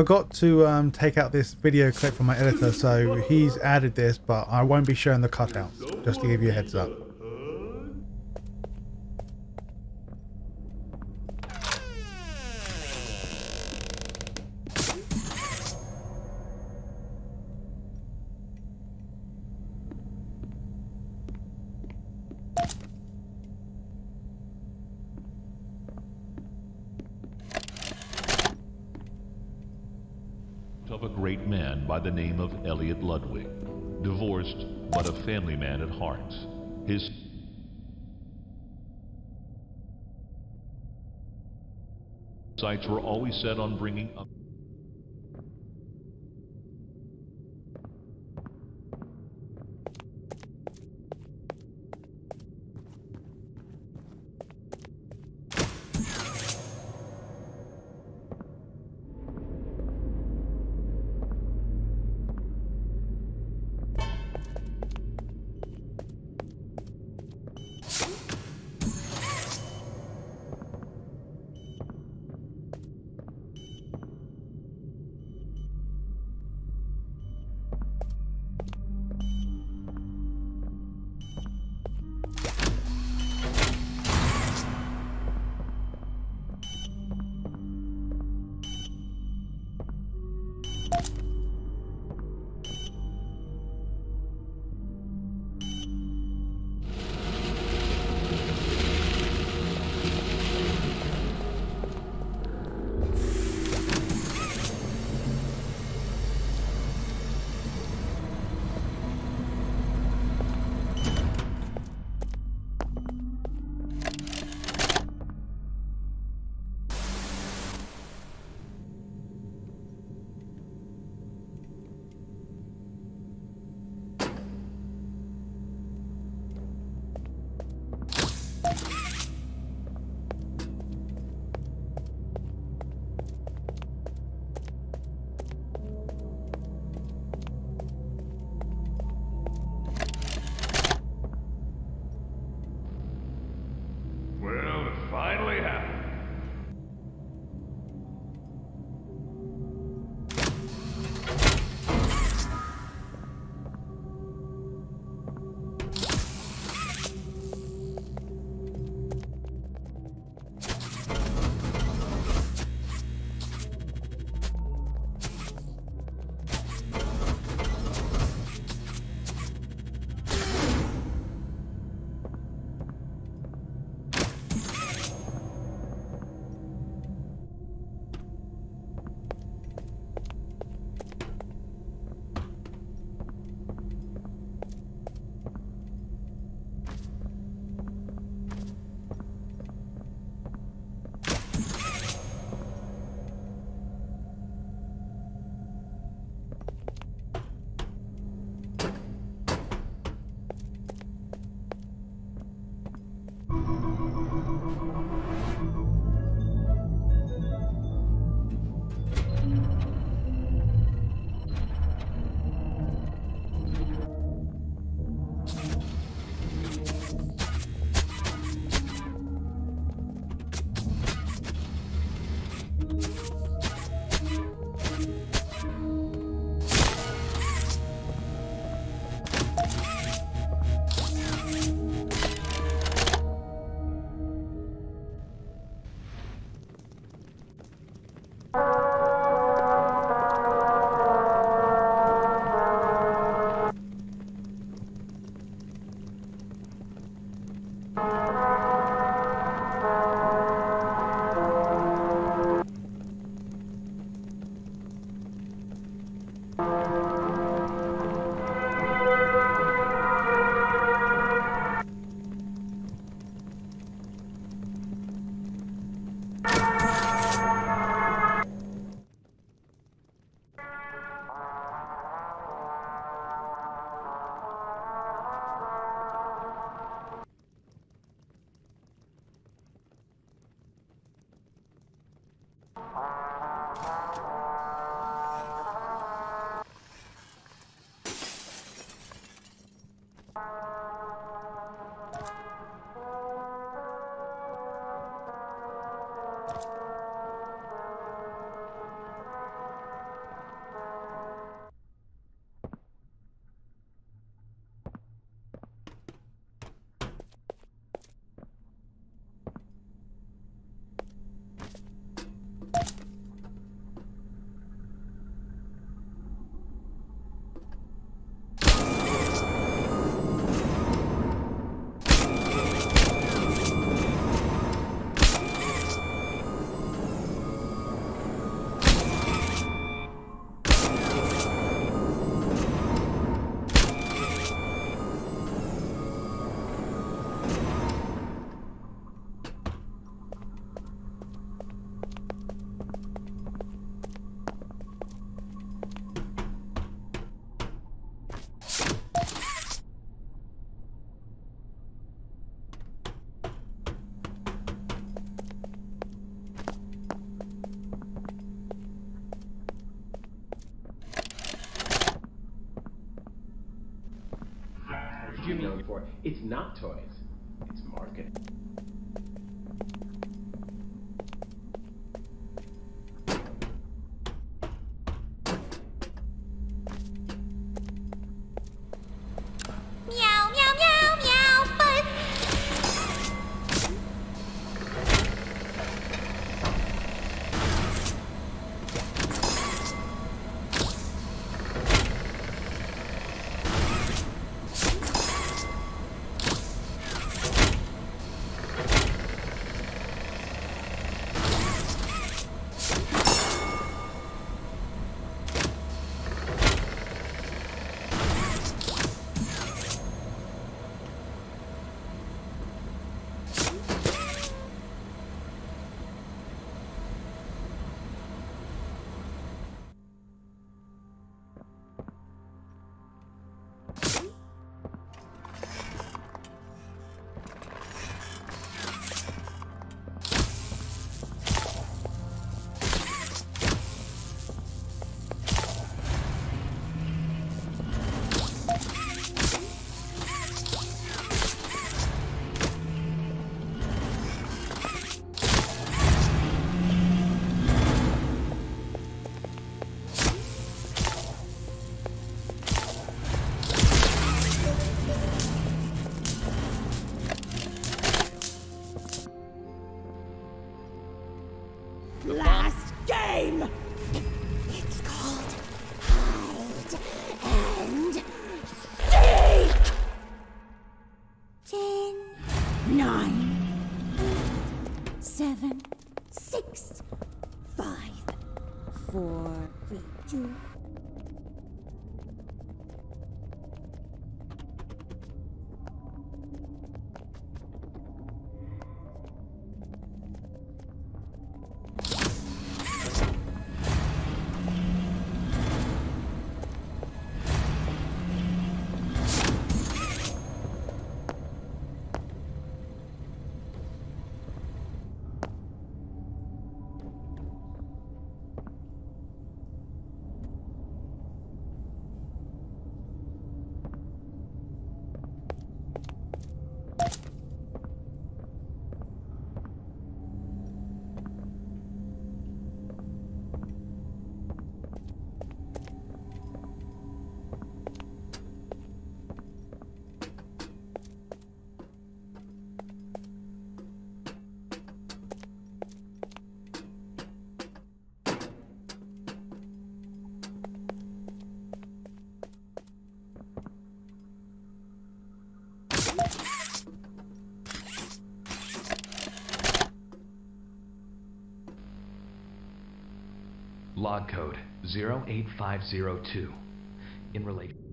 forgot to um, take out this video clip from my editor, so he's added this, but I won't be showing the cutouts, just to give you a heads up. Of a great man by the name of Elliot Ludwig, divorced but a family man at heart. His sights were always set on bringing up finally happened. It's not toys. It's marketing. Nine, seven, six, five, four, three, two. Log code 08502 in relation.